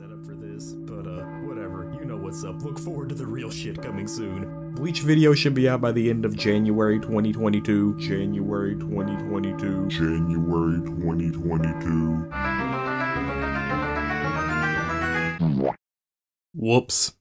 setup for this, but uh, whatever. You know what's up. Look forward to the real shit coming soon. Bleach video should be out by the end of January 2022. January 2022. January 2022. Whoops.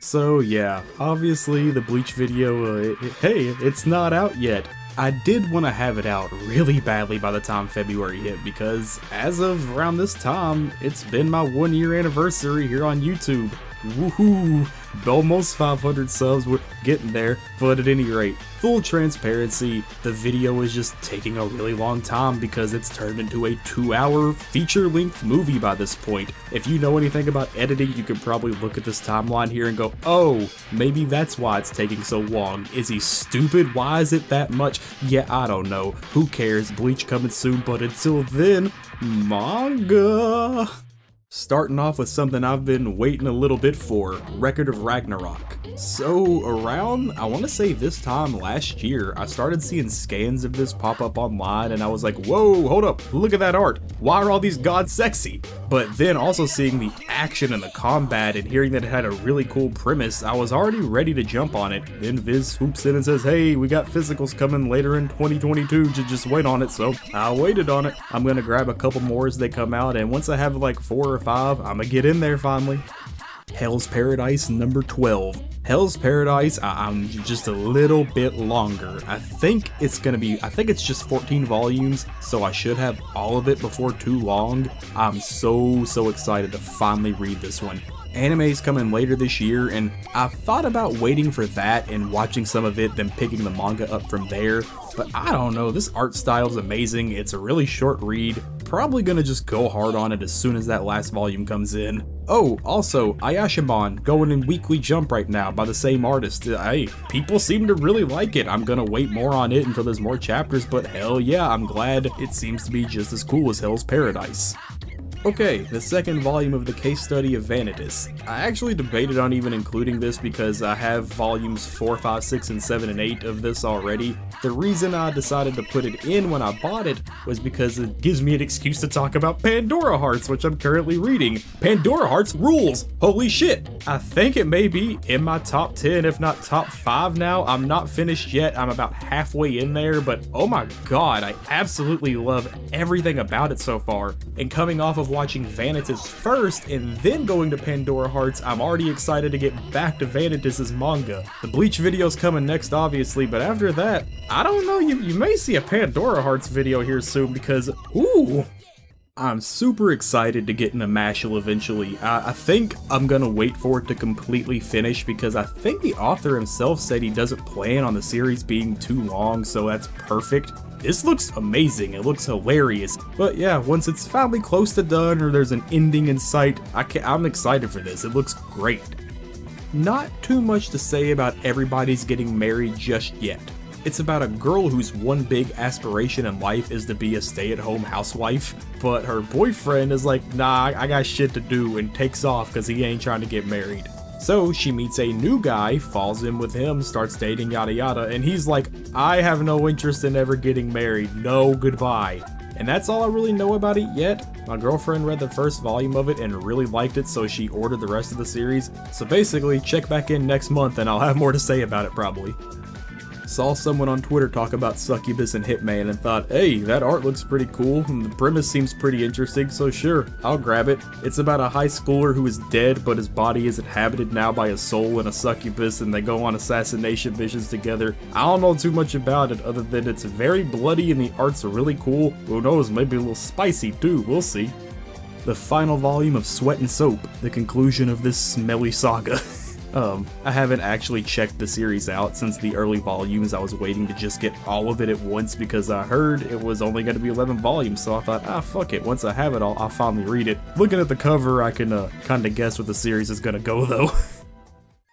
So yeah, obviously the Bleach video, uh, it- it- hey, it's not out yet. I did want to have it out really badly by the time February hit because as of around this time, it's been my one year anniversary here on YouTube. Woohoo! Almost 500 subs, we're getting there. But at any rate, full transparency, the video is just taking a really long time because it's turned into a two hour feature length movie by this point. If you know anything about editing, you can probably look at this timeline here and go, oh, maybe that's why it's taking so long. Is he stupid? Why is it that much? Yeah, I don't know. Who cares? Bleach coming soon, but until then, manga. Starting off with something I've been waiting a little bit for Record of Ragnarok. So, around, I want to say this time last year, I started seeing scans of this pop up online, and I was like, whoa, hold up, look at that art. Why are all these gods sexy? But then also seeing the action and the combat and hearing that it had a really cool premise, I was already ready to jump on it. Then Viz swoops in and says, hey, we got physicals coming later in 2022, ju- just wait on it. So I waited on it. I'm gonna grab a couple more as they come out, and once I have like four or five, I'm gonna get in there finally. Hell's Paradise number 12. Hell's Paradise, I- I'm just a little bit longer. I think it's gonna be, I think it's just 14 volumes, so I should have all of it before too long. I'm so, so excited to finally read this one. Anime's coming later this year, and I've thought about waiting for that and watching some of it, then picking the manga up from there. But I don't know, this art style is amazing. It's a really short read. Probably gonna just go hard on it as soon as that last volume comes in. Oh, also, Ayashimon going in Weekly Jump right now by the same artist. Uh, hey, people seem to really like it. I'm gonna wait more on it until there's more chapters, but hell yeah, I'm glad it seems to be just as cool as Hell's Paradise. Okay, the second volume of the case study of Vanitas. I actually debated on even including this because I have volumes 4, 5, 6, and 7, and 8 of this already. The reason I decided to put it in when I bought it was because it gives me an excuse to talk about Pandora Hearts, which I'm currently reading. Pandora Hearts rules! Holy shit! I think it may be in my top 10, if not top 5 now. I'm not finished yet, I'm about halfway in there, but oh my god, I absolutely love everything about it so far. And coming off of watching Vanitas first and then going to Pandora Hearts, I'm already excited to get back to Vanitas' manga. The Bleach video's coming next, obviously, but after that, I don't know, you, you may see a Pandora Hearts video here soon because, ooh, I'm super excited to get into Mashle eventually. I, I think I'm gonna wait for it to completely finish because I think the author himself said he doesn't plan on the series being too long, so that's perfect. This looks amazing, it looks hilarious. But yeah, once it's finally close to done or there's an ending in sight, I I'm excited for this. It looks great. Not too much to say about everybody's getting married just yet. It's about a girl whose one big aspiration in life is to be a stay at home housewife, but her boyfriend is like, nah, I got shit to do, and takes off because he ain't trying to get married. So she meets a new guy, falls in with him, starts dating, yada yada, and he's like, I have no interest in ever getting married, no goodbye. And that's all I really know about it yet. My girlfriend read the first volume of it and really liked it, so she ordered the rest of the series. So basically, check back in next month and I'll have more to say about it probably. Saw someone on Twitter talk about Succubus and Hitman and thought, hey, that art looks pretty cool, and the premise seems pretty interesting, so sure, I'll grab it. It's about a high schooler who is dead, but his body is inhabited now by a soul and a succubus, and they go on assassination missions together. I don't know too much about it, other than it's very bloody and the art's really cool. Who knows, maybe a little spicy too, we'll see. The final volume of Sweat and Soap, the conclusion of this smelly saga. Um, I haven't actually checked the series out since the early volumes. I was waiting to just get all of it at once because I heard it was only going to be 11 volumes, so I thought, ah, fuck it. Once I have it all, I'll finally read it. Looking at the cover, I can uh, kind of guess what the series is going to go, though.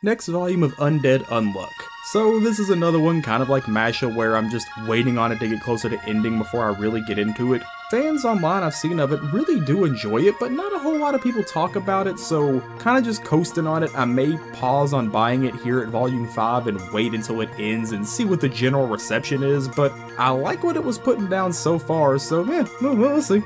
Next volume of Undead Unluck. So this is another one kind of like Mashle where I'm just waiting on it to get closer to ending before I really get into it. Fans online I've seen of it really do enjoy it, but not a whole lot of people talk about it, so kind of just coasting on it. I may pause on buying it here at volume 5 and wait until it ends and see what the general reception is, but I like what it was putting down so far, so yeah, we'll see.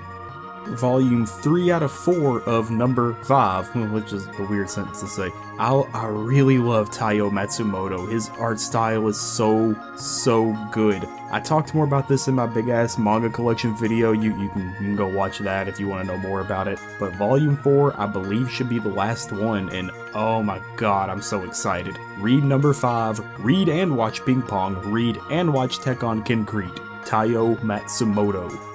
Volume 3 out of 4 of number 5, which is a weird sentence to say. I, I really love Taiyo Matsumoto. His art style is so, so good. I talked more about this in my big ass manga collection video. You, you, can, you can go watch that if you want to know more about it. But volume 4, I believe, should be the last one, and oh my god, I'm so excited. Read number 5, read and watch Ping Pong, read and watch Tekkonkinkreet. Taiyo Matsumoto.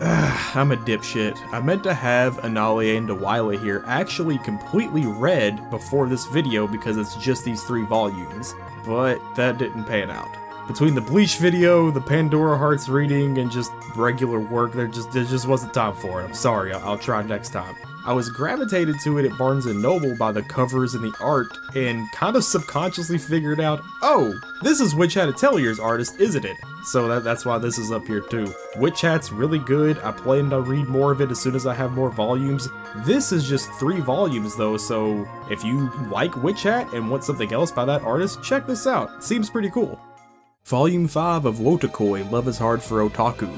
I'm a dipshit. I meant to have Eniale and Dewiela here actually completely read before this video because it's just these three volumes, but that didn't pan out. Between the Bleach video, the Pandora Hearts reading, and just regular work, there just there just wasn't time for it. I'm sorry, I'll, I'll try next time. I was gravitated to it at Barnes & Noble by the covers and the art, and kind of subconsciously figured out, oh, this is Witch Hat Atelier's artist, isn't it? So that, that's why this is up here too. Witch Hat's really good, I plan to read more of it as soon as I have more volumes. This is just three volumes though, so if you like Witch Hat and want something else by that artist, check this out, seems pretty cool. Volume 5 of Wotakoi, Love is Hard for Otaku.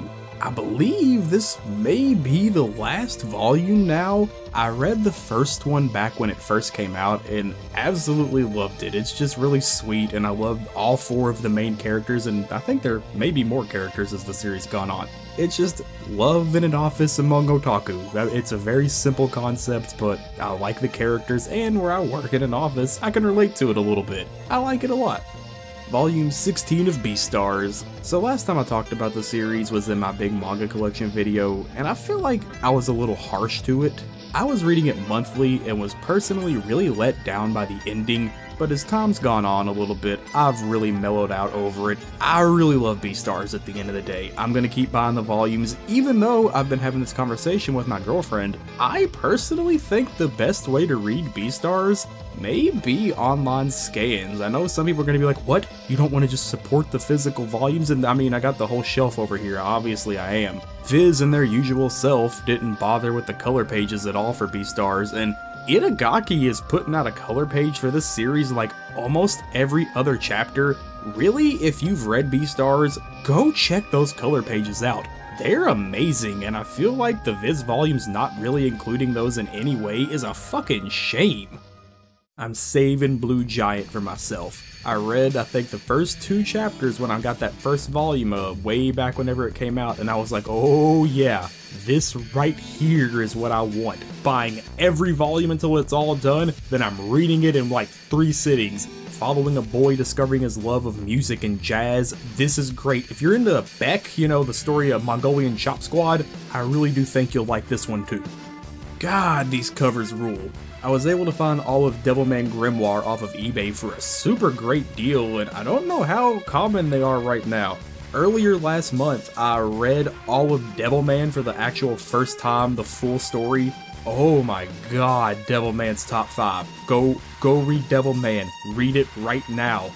I believe this may be the last volume now. I read the first one back when it first came out and absolutely loved it. It's just really sweet and I loved all four of the main characters and I think there may be more characters as the series gone on. It's just love in an office among otaku. It's a very simple concept, but I like the characters and where I work in an office, I can relate to it a little bit. I like it a lot. Volume 16 of Beastars. So last time I talked about the series was in my big manga collection video, and I feel like I was a little harsh to it. I was reading it monthly and was personally really let down by the ending, but as time's gone on a little bit, I've really mellowed out over it. I really love Beastars at the end of the day. I'm gonna keep buying the volumes, even though I've been having this conversation with my girlfriend. I personally think the best way to read Beastars may be online scans. I know some people are going to be like, what? You don't want to just support the physical volumes? And I mean, I got the whole shelf over here, obviously I am. Viz and their usual self didn't bother with the color pages at all for Beastars, and Itagaki is putting out a color page for this series like almost every other chapter. Really, if you've read Beastars, go check those color pages out. They're amazing, and I feel like the Viz volume's not really including those in any way is a fucking shame. I'm saving Blue Giant for myself. I read, I think, the first two chapters when I got that first volume of way back whenever it came out, and I was like, oh yeah, this right here is what I want. Buying every volume until it's all done, then I'm reading it in like three sittings. Following a boy discovering his love of music and jazz, this is great. If you're into Beck, you know, the story of Mongolian Chop Squad, I really do think you'll like this one too. God, these covers rule. I was able to find all of Devilman Grimoire off of eBay for a super great deal, and I don't know how common they are right now. Earlier last month, I read all of Devilman for the actual first time, the full story. Oh my god, Devilman's top 5. Go go read Devilman. Read it right now.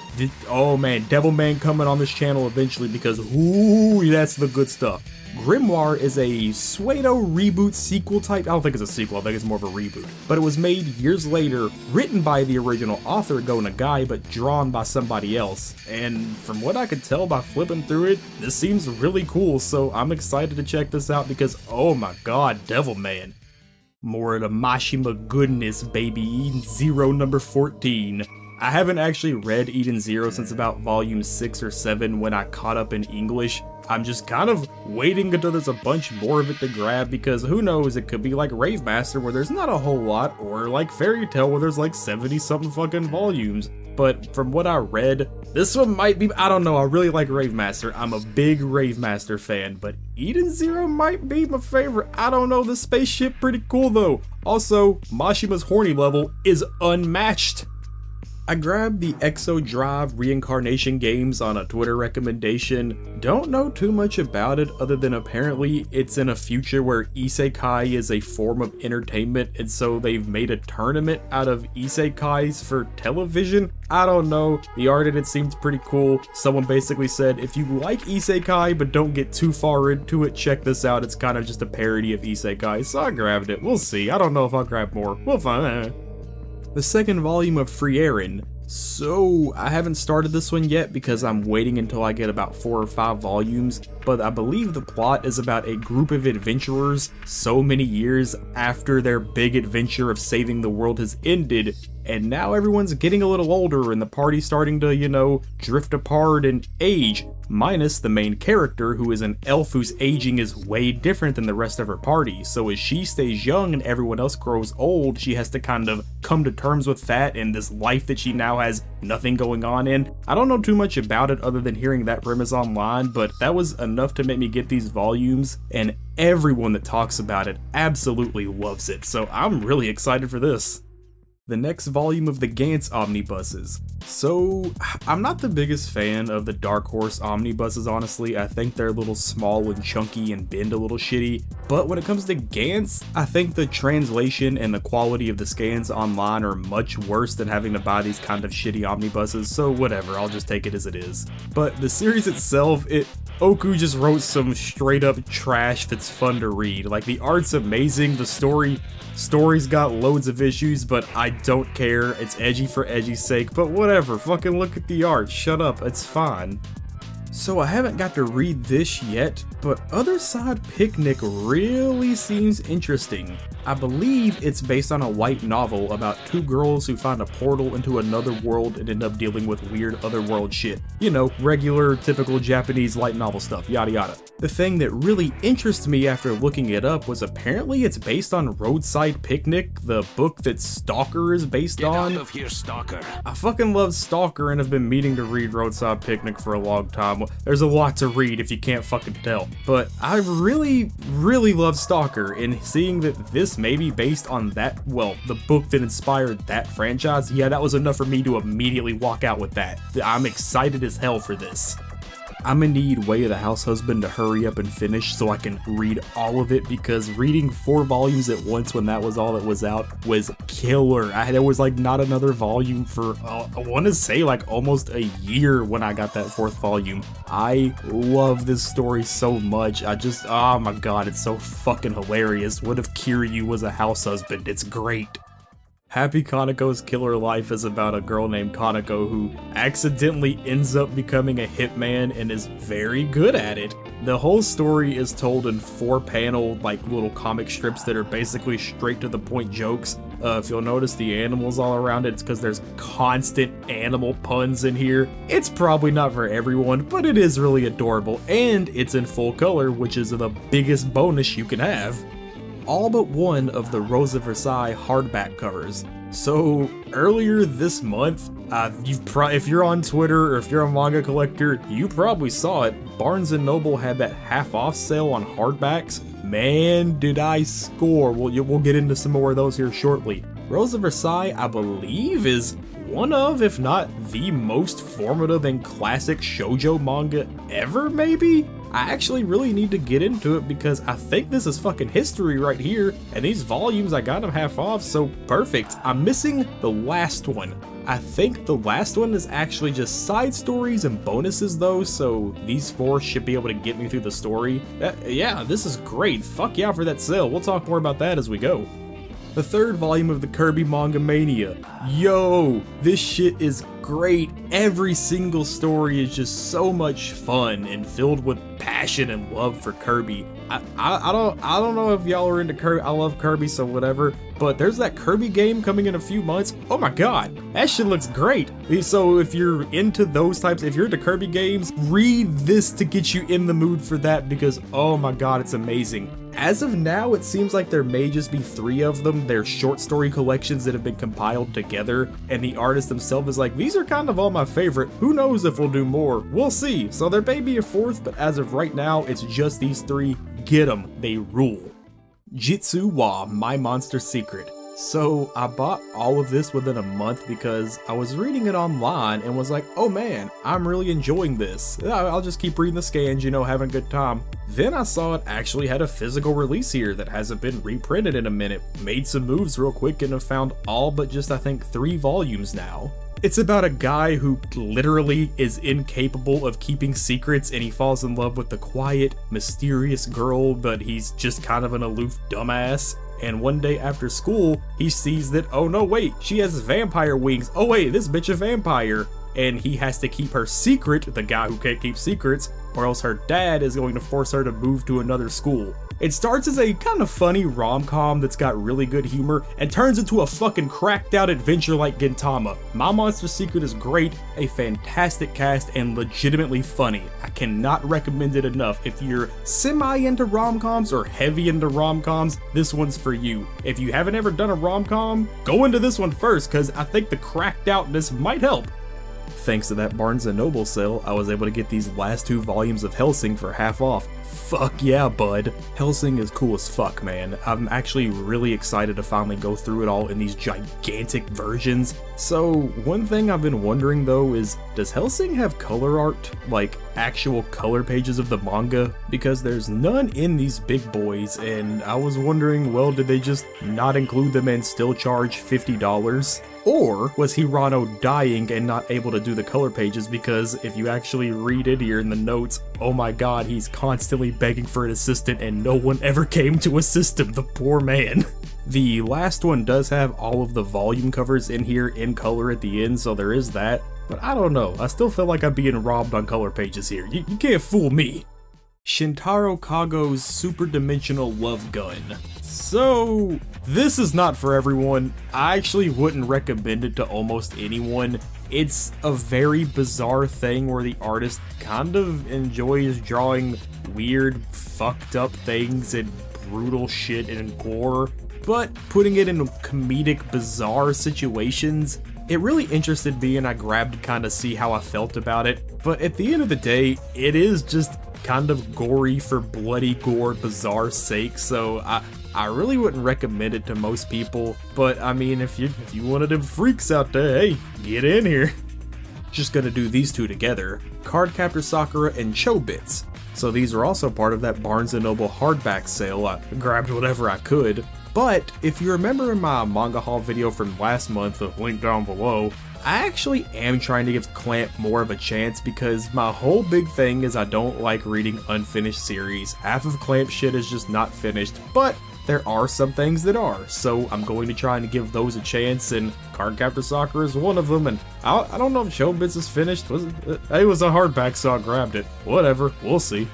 Oh man, Devilman coming on this channel eventually because ooh, that's the good stuff. Grimoire is a Suedo reboot sequel type. I don't think it's a sequel, I think it's more of a reboot. But it was made years later, written by the original author Go Nagai, but drawn by somebody else. And from what I could tell by flipping through it, this seems really cool, so I'm excited to check this out because oh my god, Devilman. More of the Mashima goodness, baby. Zero number 14. I haven't actually read Eden Zero since about volume 6 or 7 when I caught up in English, I'm just kind of waiting until there's a bunch more of it to grab because who knows, it could be like Rave Master where there's not a whole lot, or like Fairy Tail where there's like 70 something fucking volumes. But from what I read, this one might be, I don't know, I really like Rave Master. I'm a big Rave Master fan, but Eden Zero might be my favorite. I don't know, the spaceship pretty cool though. Also, Mashima's horny level is unmatched. I grabbed the Exo Drive reincarnation games on a Twitter recommendation. Don't know too much about it other than apparently it's in a future where isekai is a form of entertainment and so they've made a tournament out of isekais for television. I don't know, the art in it seemed pretty cool. Someone basically said, if you like isekai but don't get too far into it, check this out. It's kind of just a parody of isekai, so I grabbed it. We'll see. I don't know if I'll grab more. We'll find the second volume of Free Frieren. So, I haven't started this one yet because I'm waiting until I get about 4 or 5 volumes. But I believe the plot is about a group of adventurers so many years after their big adventure of saving the world has ended, and now everyone's getting a little older and the party's starting to, you know, drift apart and age, minus the main character who is an elf whose aging is way different than the rest of her party. So as she stays young and everyone else grows old, she has to kind of come to terms with that and this life that she now has nothing going on in. I don't know too much about it other than hearing that premise online, but that was enough to make me get these volumes and everyone that talks about it absolutely loves it. So I'm really excited for this the next volume of the Gantz omnibuses. So, I'm not the biggest fan of the Dark Horse omnibuses, honestly. I think they're a little small and chunky and bend a little shitty. But when it comes to Gantz, I think the translation and the quality of the scans online are much worse than having to buy these kind of shitty omnibuses, so whatever, I'll just take it as it is. But the series itself, it Oku just wrote some straight up trash that's fun to read. Like the art's amazing, the story story's got loads of issues, but I don't care. It's edgy for edgy's sake, but whatever. Fucking look at the art. Shut up. It's fine. So I haven't got to read this yet, but Other Side Picnic really seems interesting. I believe it's based on a light novel about two girls who find a portal into another world and end up dealing with weird otherworld shit. You know, regular, typical Japanese light novel stuff, yada yada. The thing that really interests me after looking it up was apparently it's based on Roadside Picnic, the book that Stalker is based Get on. Out of here, Stalker. I fucking love Stalker and have been meaning to read Roadside Picnic for a long time. There's a lot to read if you can't fucking tell. But I really, really love Stalker, and seeing that this this may be based on that, well, the book that inspired that franchise, yeah, that was enough for me to immediately walk out with that. I'm excited as hell for this. I'm gonna need Way of the House Husband to hurry up and finish so I can read all of it because reading four volumes at once when that was all that was out was killer. I, there was like not another volume for, uh, I want to say like almost a year when I got that fourth volume. I love this story so much. I just, oh my god, it's so fucking hilarious. What if Kiryu was a house husband? It's great. Happy Kaneko's Killer Life is about a girl named Kaneko who accidentally ends up becoming a hitman and is very good at it. The whole story is told in four panel, like little comic strips that are basically straight to the point jokes. Uh, if you'll notice the animals all around it, it's because there's constant animal puns in here. It's probably not for everyone, but it is really adorable, and it's in full color, which is the biggest bonus you can have all but one of the Rose of Versailles hardback covers. So earlier this month, uh, if you're on Twitter or if you're a manga collector, you probably saw it. Barnes & Noble had that half off sale on hardbacks. Man, did I score. We'll, we'll get into some more of those here shortly. Rose of Versailles, I believe, is one of, if not the most formative and classic shoujo manga ever, maybe? I actually really need to get into it because I think this is fucking history right here, and these volumes I got them half off, so perfect. I'm missing the last one. I think the last one is actually just side stories and bonuses though, so these four should be able to get me through the story. Uh, yeah, this is great. Fuck yeah for that sale. We'll talk more about that as we go the third volume of the Kirby Manga Mania. Yo, this shit is great. Every single story is just so much fun and filled with passion and love for Kirby. I, I, I don't I don't know if y'all are into Kirby. I love Kirby, so whatever. But there's that Kirby game coming in a few months. Oh my god, that shit looks great. So if you're into those types, if you're into Kirby games, read this to get you in the mood for that because oh my god, it's amazing. As of now, it seems like there may just be three of them. They're short story collections that have been compiled together, and the artist himself is like, these are kind of all my favorite. Who knows if we'll do more? We'll see. So there may be a fourth, but as of right now, it's just these three. Get them. They rule. Jitsu wa My Monster Secret. So I bought all of this within a month because I was reading it online and was like, oh man, I'm really enjoying this. I'll just keep reading the scans, you know, having a good time. Then I saw it actually had a physical release here that hasn't been reprinted in a minute. Made some moves real quick and have found all but just I think three volumes now. It's about a guy who literally is incapable of keeping secrets and he falls in love with the quiet, mysterious girl, but he's just kind of an aloof dumbass and one day after school, he sees that, oh no, wait, she has vampire wings. Oh wait, this bitch a vampire. And he has to keep her secret, the guy who can't keep secrets, or else her dad is going to force her to move to another school. It starts as a kind of funny rom-com that's got really good humor and turns into a fucking cracked out adventure like Gintama. My Monster Secret is great, a fantastic cast, and legitimately funny. I cannot recommend it enough. If you're semi into rom-coms or heavy into rom-coms, this one's for you. If you haven't ever done a rom-com, go into this one first, because I think the cracked outness might help. Thanks to that Barnes & Noble sale, I was able to get these last two volumes of Hellsing for half off. Fuck yeah, bud. Hellsing is cool as fuck, man. I'm actually really excited to finally go through it all in these gigantic versions. So, one thing I've been wondering though is, does Hellsing have color art? Like, actual color pages of the manga? Because there's none in these big boys, and I was wondering, well, did they just not include them and still charge $50? Or was Hirano dying and not able to do the color pages because if you actually read it here in the notes, oh my god, he's constantly begging for an assistant and no one ever came to assist him, the poor man. The last one does have all of the volume covers in here in color at the end, so there is that. But I don't know, I still feel like I'm being robbed on color pages here. You, you can't fool me. Shintaro Kago's Super Dimensional Love Gun. So, this is not for everyone. I actually wouldn't recommend it to almost anyone. It's a very bizarre thing where the artist kind of enjoys drawing weird, fucked up things and brutal shit and gore, but putting it in comedic, bizarre situations. It really interested me and I grabbed to kind of see how I felt about it, but at the end of the day, it is just kind of gory for bloody gore bizarre sake, so I, I really wouldn't recommend it to most people, but I mean, if you if you of them freaks out there, hey, get in here. Just gonna do these two together, Cardcaptor Sakura and Chobits. So these are also part of that Barnes & Noble hardback sale, I grabbed whatever I could. But if you remember in my manga haul video from last month, the link down below, I actually am trying to give Clamp more of a chance because my whole big thing is I don't like reading unfinished series. Half of Clamp shit is just not finished, but there are some things that are, so I'm going to try and give those a chance, and Cardcaptor Sakura is one of them, and I, I don't know if Chobits is finished, was it? Uh, it was a hardback, so I grabbed it. Whatever, we'll see.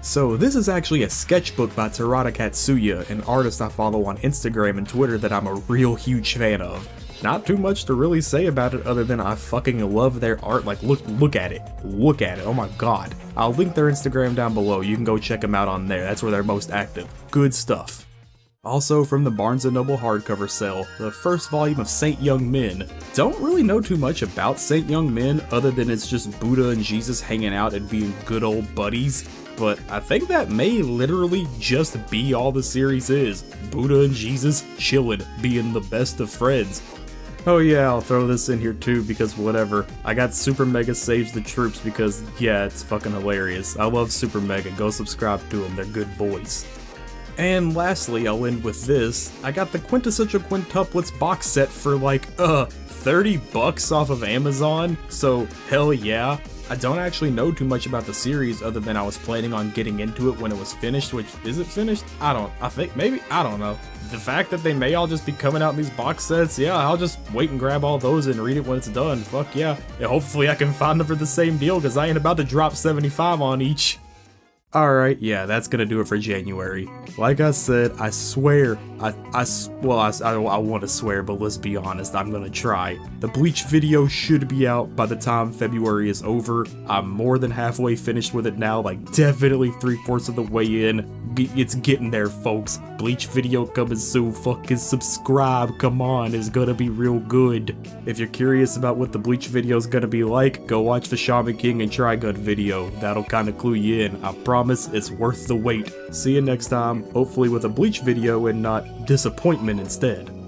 So this is actually a sketchbook by Terada Katsuya, an artist I follow on Instagram and Twitter that I'm a real huge fan of. Not too much to really say about it other than I fucking love their art. Like, look, look at it. Look at it. Oh my god. I'll link their Instagram down below. You can go check them out on there. That's where they're most active. Good stuff. Also from the Barnes & Noble hardcover sale, the first volume of Saint Young Men. Don't really know too much about Saint Young Men other than it's just Buddha and Jesus hanging out and being good old buddies, but I think that may literally just be all the series is. Buddha and Jesus chilling, being the best of friends. Oh yeah, I'll throw this in here too because whatever. I got Super Mega Saves the Troops because yeah, it's fucking hilarious. I love Super Mega, go subscribe to them, they're good boys. And lastly, I'll end with this. I got the Quintessential Quintuplets box set for like, uh, 30 bucks off of Amazon, so hell yeah. I don't actually know too much about the series other than I was planning on getting into it when it was finished, which, is it finished? I don't, I think, maybe, I don't know. The fact that they may all just be coming out in these box sets, yeah, I'll just wait and grab all those and read it when it's done, fuck yeah. And hopefully I can find them for the same deal, because I ain't about to drop 75 on each. Alright, yeah, that's gonna do it for January. Like I said, I swear, I, I well, I, I, I want to swear, but let's be honest, I'm gonna try. The Bleach video should be out by the time February is over. I'm more than halfway finished with it now, like definitely three-fourths of the way in. It's getting there, folks. Bleach video coming soon, fucking subscribe, come on, it's gonna be real good. If you're curious about what the Bleach video is gonna be like, go watch the Shaman King and Trigun video. That'll kinda clue you in, I promise promise it's worth the wait. See you next time, hopefully with a Bleach video and not disappointment instead.